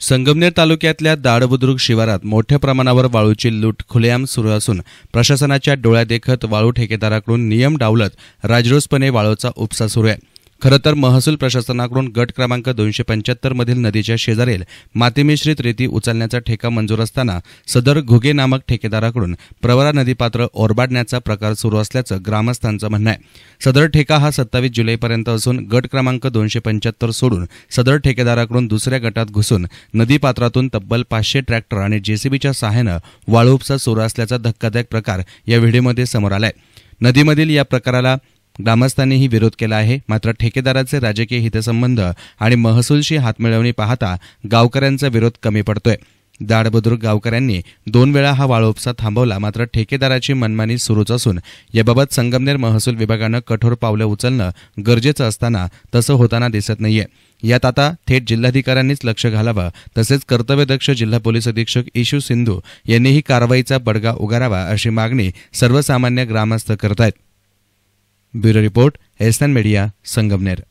संगमनेर तालुक्यातल्या दाडबुद्रुक शिवारात मोठ्या प्रमाणावर वाळूची लूट खुलेआम सुरू असून प्रशासनाच्या डोळ्यादेखत वाळू ठेकेदाराकडून नियम डावलत राजरोसपणे वाळूचा उपसा सुरू आहे. खरं तर महसूल प्रशासनाकडून गट क्रमांक दोनशे पंच्याहत्तर मधील नदीच्या शेजारील मातीमिश्रित रेती उचलण्याचा ठेका मंजूर असताना सदर घुगे नामक ठेकेदाराकडून प्रवरा नदीपात्र ओरबाडण्याचा प्रकार सुरू असल्याचं ग्रामस्थांचं म्हणणं आहे. सदर ठेका हा सत्तावीस जुलैपर्यंत असून गट क्रमांक दोनशे पंच्याहत्तर सोडून सदर ठेकेदाराकडून दुसऱ्या गटात घुसून नदीपात्रातून तब्बल पाचशे ट्रॅक्टर आणि जेसीबीच्या सहाय्यानं वाळू उपसा सुरू असल्याचा धक्कादायक प्रकार या व्हिडिओमध्ये समोर आलाय. नदीमधील या प्रकाराला ग्रामस्थांनीही विरोध केला आहे. मात्र ठेकेदाराचे राजकीय हितसंबंध आणि महसूलशी हातमिळवणी पाहता गावकऱ्यांचा विरोध कमी पडतोय. दाडबुद्रुक गावकऱ्यांनी दोन वेळा हा वाळोपसा थांबवला मात्र ठेकेदाराची मनमानी सुरूच असून याबाबत संगमनेर महसूल विभागानं कठोर पावलं उचलणं गरजेचं असताना तसं होताना दिसत नाहीये. यात आता थेट जिल्हाधिकाऱ्यांनीच लक्ष घालावं तसेच कर्तव्यदक्ष जिल्हा पोलीस अधीक्षक इशू सिंधू यांनीही कारवाईचा बडगा उगारावा अशी मागणी सर्वसामान्य ग्रामस्थ करत आहेत bureau report S N media Sangamner